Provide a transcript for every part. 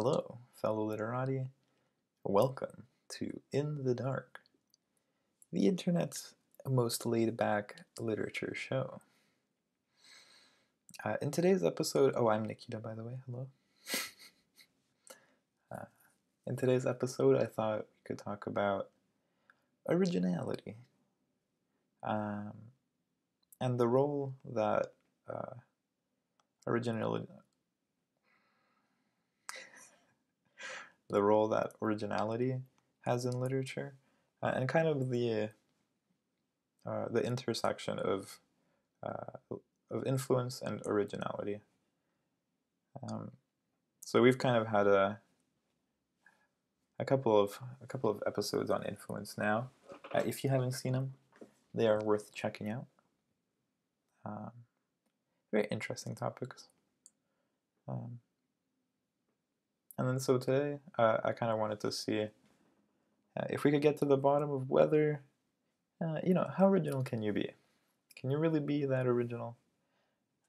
Hello, fellow literati. Welcome to In the Dark, the internet's most laid back literature show. Uh, in today's episode, oh, I'm Nikita, by the way. Hello. uh, in today's episode, I thought we could talk about originality um, and the role that uh, the role that originality has in literature, uh, and kind of the uh, the intersection of uh, of influence and originality. Um, so we've kind of had a a couple of a couple of episodes on influence now. Uh, if you haven't seen them, they are worth checking out. Um, very interesting topics. Um, and then so today, uh, I kind of wanted to see uh, if we could get to the bottom of whether, uh, you know, how original can you be? Can you really be that original?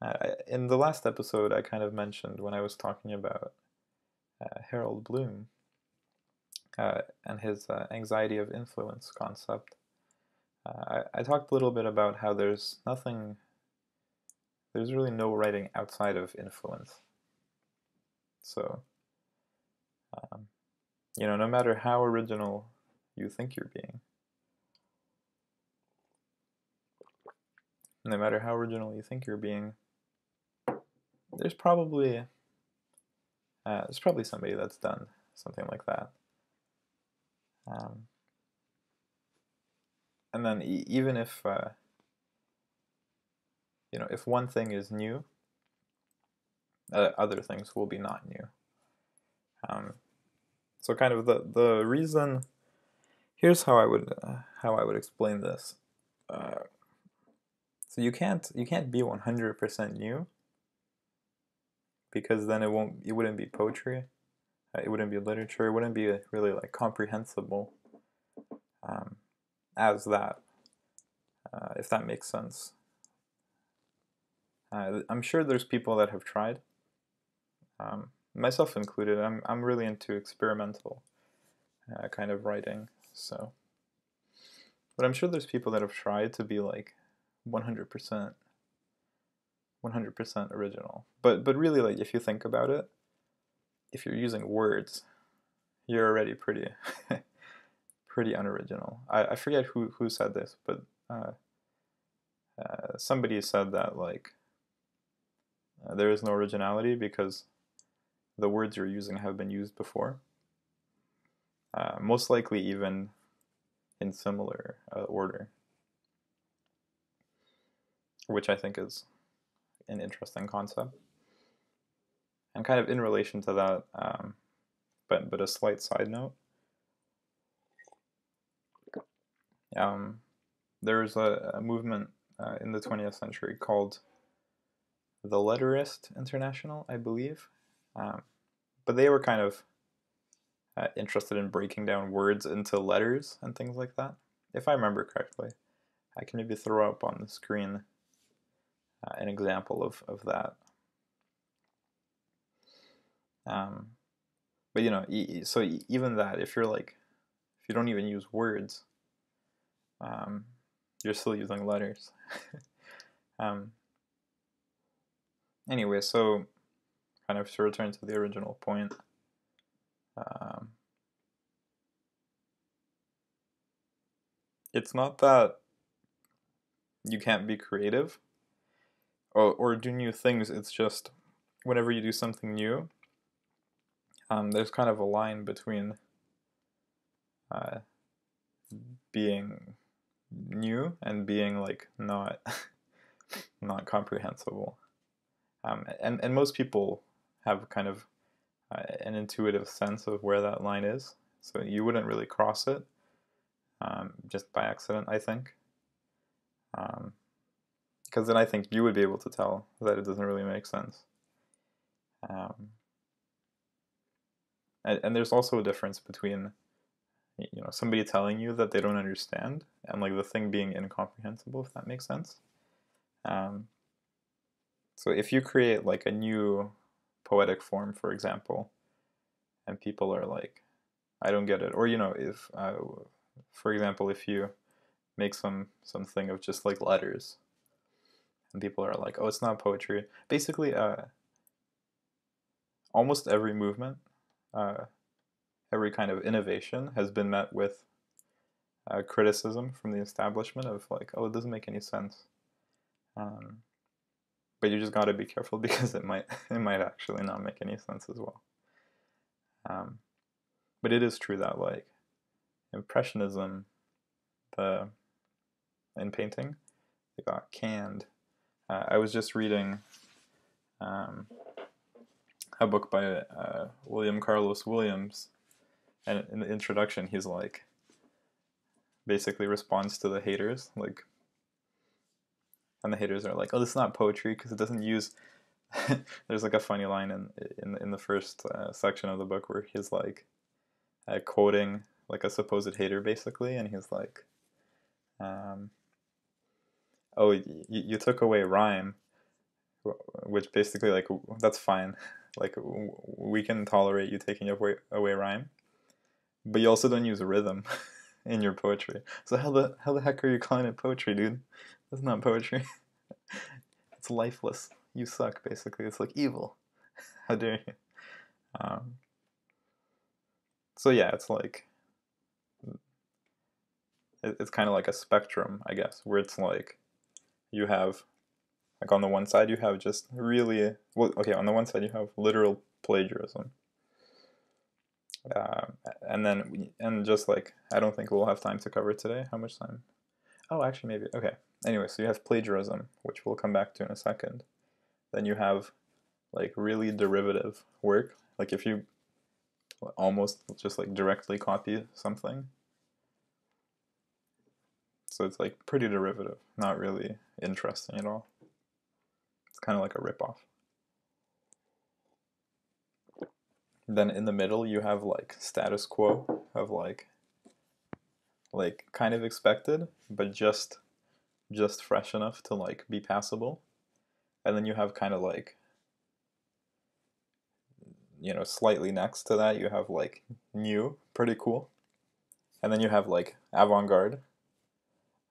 Uh, in the last episode, I kind of mentioned when I was talking about uh, Harold Bloom uh, and his anxiety of influence concept. I, I talked a little bit about how there's nothing, there's really no writing outside of influence. So, um, you know, no matter how original you think you're being, no matter how original you think you're being, there's probably uh, there's probably somebody that's done something like that. Um, and then e even if uh, you know if one thing is new, uh, other things will be not new. Um, so kind of the the reason here's how I would uh, how I would explain this. Uh, so you can't you can't be 100% new because then it won't it wouldn't be poetry, uh, it wouldn't be literature, it wouldn't be really like comprehensible um, as that, uh, if that makes sense. Uh, I'm sure there's people that have tried. Um, myself included, I'm I'm really into experimental uh, kind of writing. So, but I'm sure there's people that have tried to be like 100%, 100% original. But but really, like if you think about it, if you're using words, you're already pretty pretty unoriginal. I, I forget who who said this, but uh, uh, somebody said that like uh, there is no originality because the words you're using have been used before. Uh, most likely even in similar uh, order, which I think is an interesting concept. And kind of in relation to that, um, but but a slight side note. Um, there's a, a movement uh, in the 20th century called the Letterist International, I believe. Um, but they were kind of uh, interested in breaking down words into letters and things like that, if I remember correctly. I can maybe throw up on the screen uh, an example of, of that. Um, but you know, e so even that, if you're like, if you don't even use words, um, you're still using letters. um, anyway, so kind of to return to the original point. Um, it's not that you can't be creative or, or do new things, it's just whenever you do something new, um, there's kind of a line between uh, being new and being like not not comprehensible. Um, and, and most people have kind of uh, an intuitive sense of where that line is. So you wouldn't really cross it um, just by accident, I think. Because um, then I think you would be able to tell that it doesn't really make sense. Um, and, and there's also a difference between you know somebody telling you that they don't understand and like the thing being incomprehensible if that makes sense um, so if you create like a new poetic form, for example, and people are like, I don't get it. Or you know, if uh, for example, if you make some something of just like letters, and people are like, oh, it's not poetry. Basically, uh, almost every movement, uh, every kind of innovation has been met with uh, criticism from the establishment of like, oh, it doesn't make any sense. Um, but you just got to be careful because it might it might actually not make any sense as well. Um, but it is true that like impressionism, the in painting, got canned. Uh, I was just reading um, a book by uh, William Carlos Williams, and in the introduction, he's like basically responds to the haters, like and the haters are like, "Oh, this is not poetry because it doesn't use." There's like a funny line in in in the first uh, section of the book where he's like uh, quoting like a supposed hater basically, and he's like, um, "Oh, y- you took away rhyme," which basically like that's fine. Like we can tolerate you taking away away rhyme, but you also don't use rhythm in your poetry. So how the how the heck are you calling it poetry, dude? That's not poetry. it's lifeless. You suck, basically. It's like evil. How dare you? Um, so yeah, it's like it's kind of like a spectrum, I guess, where it's like you have like on the one side you have just really well, okay. On the one side you have literal plagiarism, uh, and then and just like I don't think we'll have time to cover today. How much time? Oh, actually, maybe. Okay. Anyway, so you have plagiarism, which we'll come back to in a second. Then you have like really derivative work, like if you almost just like directly copy something. So it's like pretty derivative, not really interesting at all. It's kind of like a ripoff. Then in the middle you have like status quo of like like kind of expected, but just just fresh enough to like be passable. And then you have kind of like you know, slightly next to that you have like new, pretty cool. And then you have like avant-garde,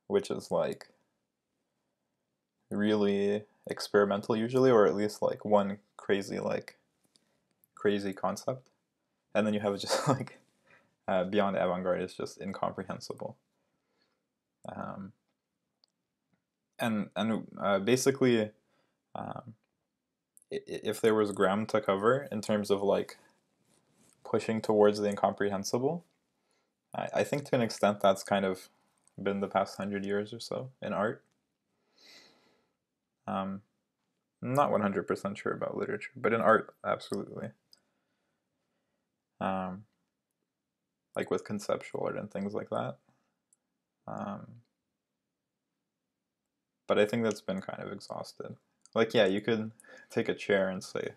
which is like really experimental usually or at least like one crazy like crazy concept. And then you have just like uh, beyond avant-garde is just incomprehensible. Um, and and uh, basically, um, if there was ground to cover in terms of like pushing towards the incomprehensible, I, I think to an extent that's kind of been the past hundred years or so in art. Um, I'm not 100% sure about literature, but in art, absolutely. Um, like with conceptual art and things like that. Um, but I think that's been kind of exhausted. Like, yeah, you could take a chair and say,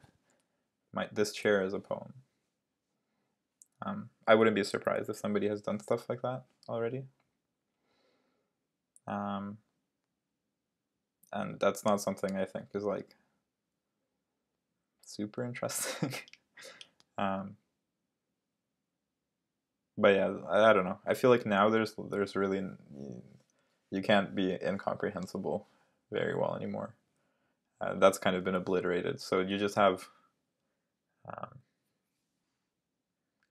"My this chair is a poem." Um, I wouldn't be surprised if somebody has done stuff like that already. Um, and that's not something I think is like super interesting. um, but yeah, I, I, don't know. I feel like now there's there's really you can't be incomprehensible very well anymore. Uh, that's kind of been obliterated. So you just have um,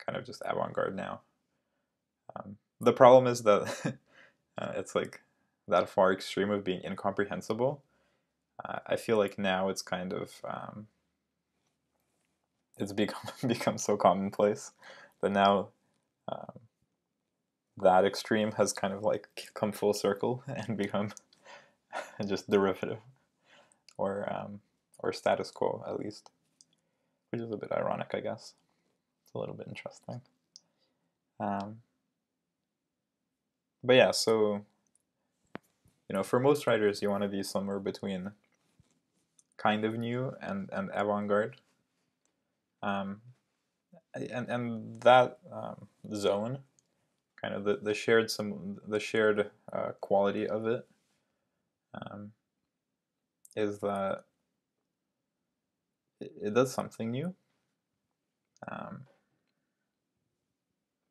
kind of just avant-garde now. Um, the problem is that uh, it's like that far extreme of being incomprehensible. Uh, I feel like now it's kind of um, it's become become so commonplace that now um, that extreme has kind of like come full circle and become just derivative or um, or status quo at least, which is a bit ironic, I guess. It's a little bit interesting. Um, but yeah, so you know, for most writers, you want to be somewhere between kind of new and and avant-garde. Um, and and that um, zone, kind of the, the shared some the shared uh, quality of it, um, is that it, it, does something new. Um,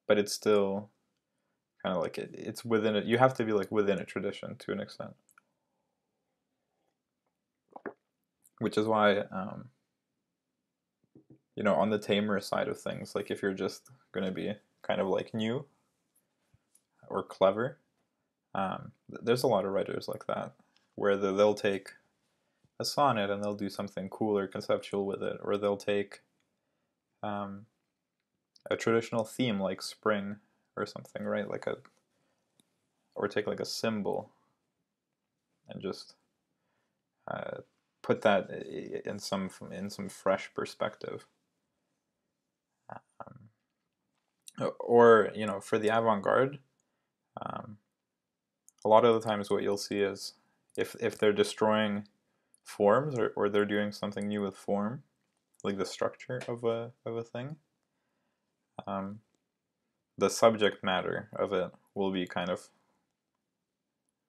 but it's still kind of like it, it's within it. You have to be like within a tradition to an extent, which is why, um, you know, on the tamer side of things, like if you're just going to be kind of like new or clever, um, there's a lot of writers like that where the, they'll take a sonnet and they'll do something cool or conceptual with it, or they'll take um, a traditional theme like spring or something, right? Like a, or take like a symbol and just uh, put that in some in some fresh perspective. Um, or you know, for the avant-garde, um, a lot of the times what you'll see is if if they're destroying forms or, or they're doing something new with form, like the structure of a of a thing, um, the subject matter of it will be kind of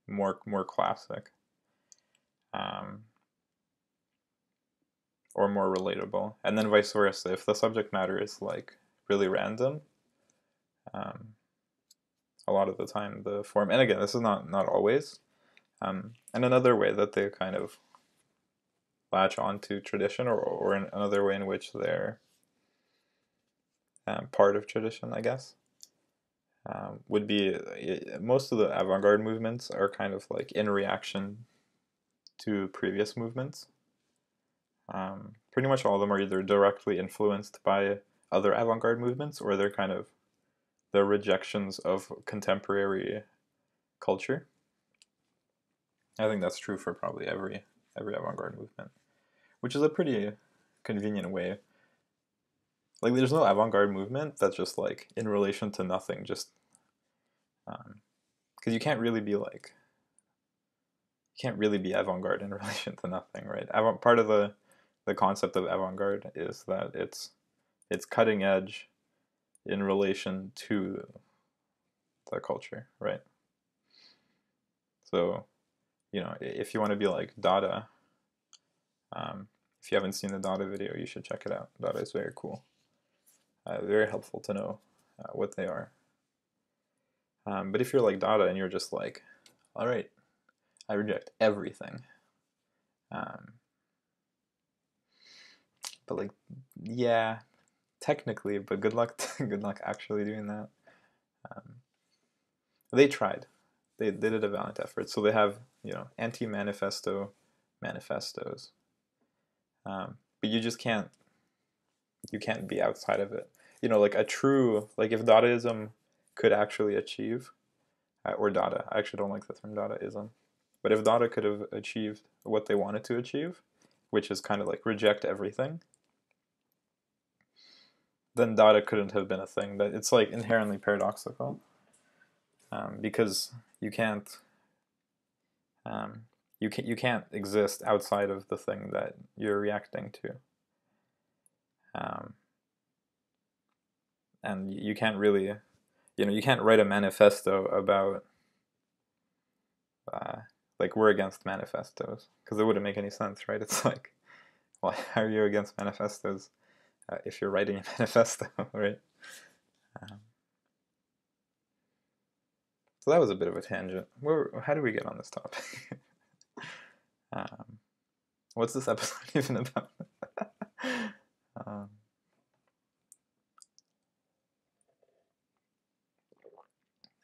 more more classic um, or more relatable. And then vice versa if the subject matter is like really random um, a lot of the time the form and again this is not not always um, and another way that they kind of latch onto tradition or, or another way in which they're um, part of tradition I guess um, would be most of the avant-garde movements are kind of like in reaction to previous movements. Um, pretty much all of them are either directly influenced by other avant-garde movements or they're kind of the rejections of contemporary culture. I think that's true for probably every every avant-garde movement, which is a pretty convenient way like there's no avant-garde movement that's just like in relation to nothing just because um, you can't really be like you can't really be avant-garde in relation to nothing right avant part of the the concept of avant-garde is that it's it's cutting edge in relation to the culture right so you know if you want to be like dada um, if you haven't seen the dada video you should check it out dada is very cool uh, very helpful to know uh, what they are. Um, but if you're like Dada and you're just like, all right, I reject everything. Um, but like, yeah, technically, but good luck, good luck actually doing that. Um, they tried. They, they did a valiant effort. So they have, you know, anti-manifesto manifestos. Um, but you just can't you can't be outside of it. You know, like a true like if Dadaism could actually achieve, uh, or Dada, I actually don't like the term Dadaism, but if Dada could have achieved what they wanted to achieve, which is kind of like reject everything, then Dada couldn't have been a thing. That it's like inherently paradoxical, um, because you can't. Um, you can you can't exist outside of the thing that you're reacting to. Um, and you can't really, you know, you can't write a manifesto about, uh, like we're against manifestos because it wouldn't make any sense, right? It's like, why are you against manifestos uh, if you're writing a manifesto, right? Um, so that was a bit of a tangent. Where, how do we get on this topic? um, what's this episode even about? Um,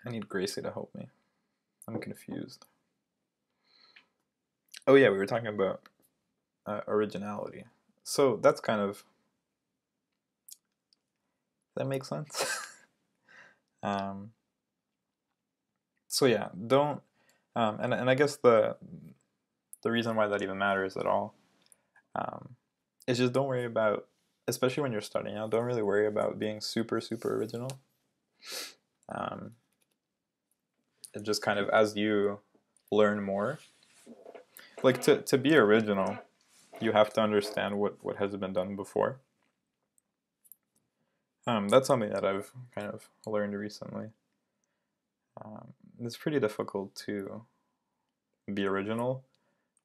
I need Gracie to help me. I'm confused. Oh yeah, we were talking about uh, originality. So that's kind of that makes sense. um, so yeah, don't um, and and I guess the the reason why that even matters at all um, is just don't worry about especially when you're starting out, don't really worry about being super, super original. Um, it just kind of, as you learn more, like to, to be original, you have to understand what, what has been done before. Um, that's something that I've kind of learned recently. Um, it's pretty difficult to be original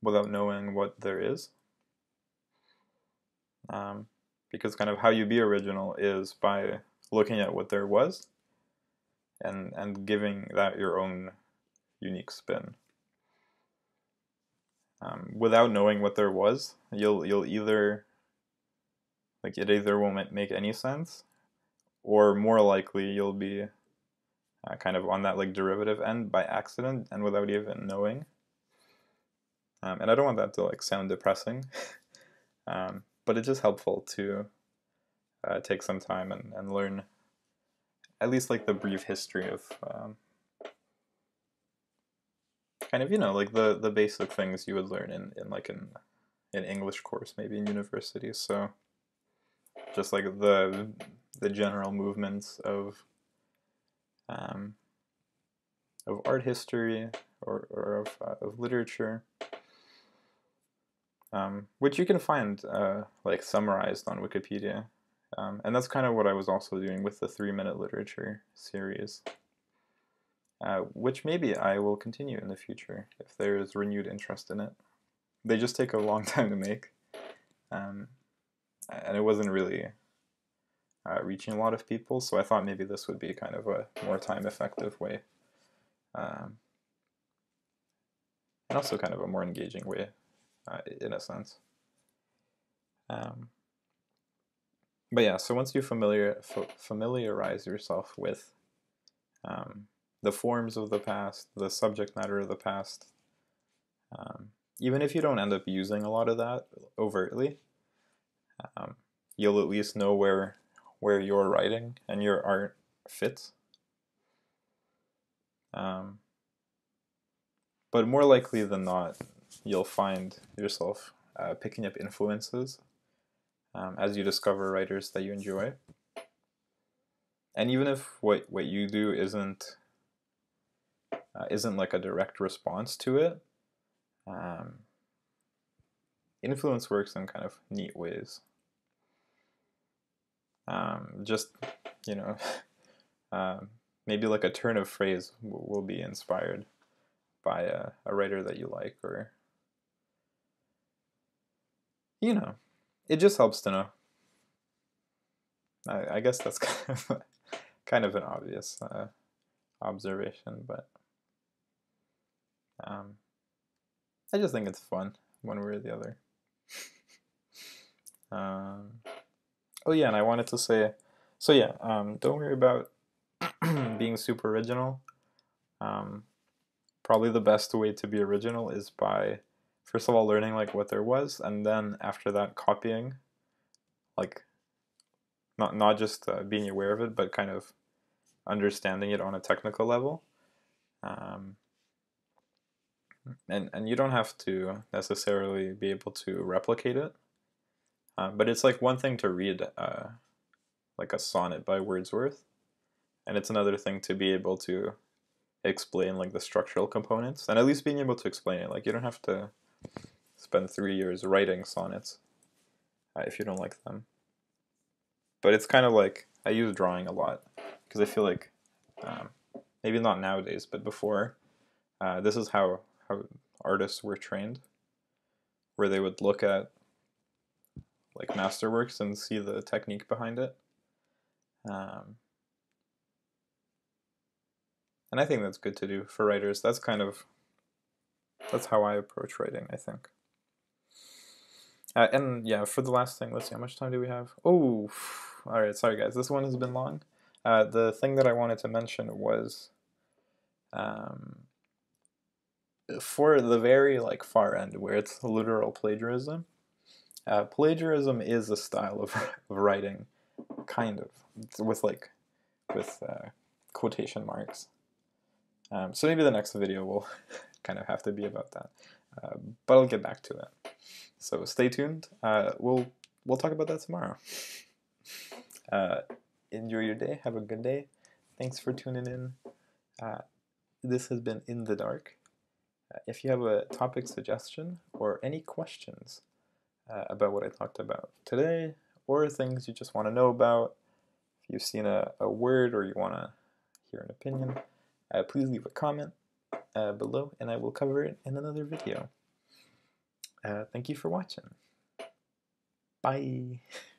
without knowing what there is. Um, because kind of how you be original is by looking at what there was and and giving that your own unique spin. Um, without knowing what there was, you'll you'll either like it either won't make any sense, or more likely you'll be uh, kind of on that like derivative end by accident and without even knowing. Um, and I don't want that to like sound depressing, um, but it's just helpful to uh, take some time and, and learn at least like the brief history of um, kind of you know like the the basic things you would learn in, in like an an English course maybe in university so just like the the general movements of um, of art history or, or of, uh, of literature um, which you can find uh, like summarized on Wikipedia um, and that's kind of what I was also doing with the three minute literature series uh, which maybe I will continue in the future if there is renewed interest in it. They just take a long time to make, um, and it wasn't really uh, reaching a lot of people, so I thought maybe this would be kind of a more time effective way. Um, and also kind of a more engaging way, uh, in a sense. Um, but yeah, so once you familiar familiarize yourself with um, the forms of the past, the subject matter of the past. Um, even if you don't end up using a lot of that overtly, um, you'll at least know where where your writing and your art fits. Um, but more likely than not, you'll find yourself uh, picking up influences um, as you discover writers that you enjoy. And even if what, what you do isn't uh, isn't like a direct response to it. Um, influence works in kind of neat ways. Um, just, you know, um, maybe like a turn of phrase will be inspired by a, a writer that you like, or, you know, it just helps to know. I, I guess that's kind of, kind of an obvious uh, observation, but. Um, I just think it's fun one way or the other. um, oh yeah, and I wanted to say, so yeah, um, don't worry about being super original. Um, probably the best way to be original is by first of all learning like what there was, and then after that copying, like not not just uh, being aware of it, but kind of understanding it on a technical level. Um, and and you don't have to necessarily be able to replicate it. Uh, but it's like one thing to read uh, like a sonnet by Wordsworth, and it's another thing to be able to explain like the structural components, and at least being able to explain it. Like you don't have to spend three years writing sonnets uh, if you don't like them. But it's kind of like I use drawing a lot because I feel like um, maybe not nowadays, but before, uh, this is how how artists were trained, where they would look at like masterworks and see the technique behind it. Um, and I think that's good to do for writers. That's kind of that's how I approach writing. I think. Uh, and yeah, for the last thing, let's see how much time do we have. Oh, all right. Sorry, guys. This one has been long. Uh, the thing that I wanted to mention was um, for the very like far end where it's literal plagiarism, uh, plagiarism is a style of, of writing, kind of, with like, with uh, quotation marks. Um, so maybe the next video will kind of have to be about that, uh, but I'll get back to it. So stay tuned. Uh, we'll we'll talk about that tomorrow. Uh, enjoy your day. Have a good day. Thanks for tuning in. Uh, this has been In the Dark. If you have a topic suggestion or any questions uh, about what I talked about today, or things you just want to know about, if you've seen a, a word or you want to hear an opinion, uh, please leave a comment uh, below and I will cover it in another video. Uh, thank you for watching. Bye.